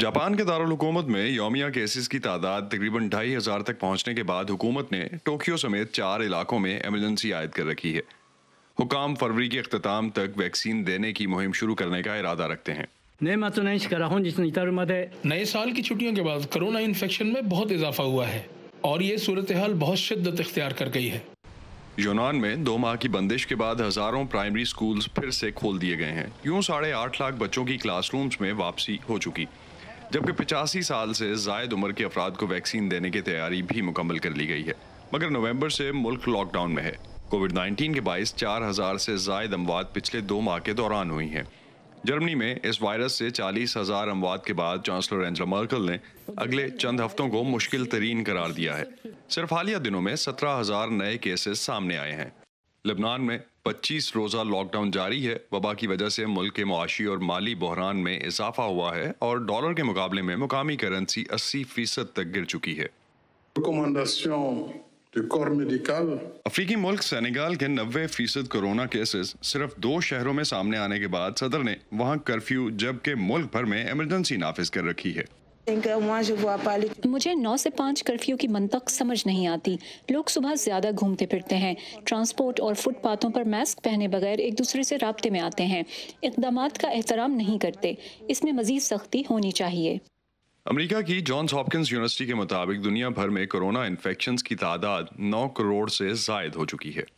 Japan کے دارالحکومت میں یومیہ کیسز کی تعداد تقریباً ڈھائی ہزار تک پہنچنے کے بعد حکومت نے ٹوکیو سمیت چار علاقوں میں ایمرجنسی عائد کر رکھی ہے۔ حکام فروری کے اختتام تک ویکسین دینے کی مہم شروع کرنے کا ارادہ رکھتے ہیں۔ نئے سال کی چھٹیوں کے بعد کرونا انفیکشن میں بہت اضافہ ہوا ہے اور یہ صورتحال بہت شدت اختیار کر گئی ہے۔ یونان میں دو ماہ کی بندش کے بعد ہزاروں پرائمری سکولز پھر سے کھول دیے گئے ہیں۔ یوں ساڑھے آٹھ لاکھ بچوں کی کلاس رومز میں واپسی ہو چکی۔ جبکہ پچاسی سال سے زائد عمر کے افراد کو ویکسین دینے کی تیاری بھی مکمل کر لی گئی ہے، مگر نومبر سے ملک لاک ڈاؤن میں ہے۔ کووڈ نائنٹین کے باعث چار ہزار سے زائد اموات پچھلے دو ماہ کے دوران ہوئی ہیں۔ جرمنی میں اس وائرس سے چالیس ہزار اموات کے بعد چانسلر اینجلا مرکل نے اگلے چند ہفتوں کو مشکل ترین قرار دیا ہے۔ صرف حالیہ دنوں میں سترہ ہزار نئے کیسز سامنے آئے ہیں۔ لبنان میں پچیس روزہ لاک ڈاؤن جاری ہے۔ وبا کی وجہ سے ملک کے معاشی اور مالی بحران میں اضافہ ہوا ہے اور ڈالر کے مقابلے میں مقامی کرنسی اسی فیصد تک گر چکی ہے۔ افریقی ملک سینیگال کے نوے فیصد کرونا کیسز صرف دو شہروں میں سامنے آنے کے بعد صدر نے وہاں کرفیو جبکہ ملک بھر میں ایمرجنسی نافذ کر رکھی ہے۔ مجھے نو سے پانچ کرفیو کی منطق سمجھ نہیں آتی۔ لوگ صبح زیادہ گھومتے پھرتے ہیں۔ ٹرانسپورٹ اور فٹ پاتھوں پر ماسک پہنے بغیر ایک دوسرے سے رابطے میں آتے ہیں۔ اقدامات کا احترام نہیں کرتے۔ اس میں مزید سختی ہونی چاہیے۔ امریکہ کی جانس ہاپکنز یونیورسٹی کے مطابق دنیا بھر میں کرونا انفیکشنز کی تعداد نو کروڑ سے زائد ہو چکی ہے۔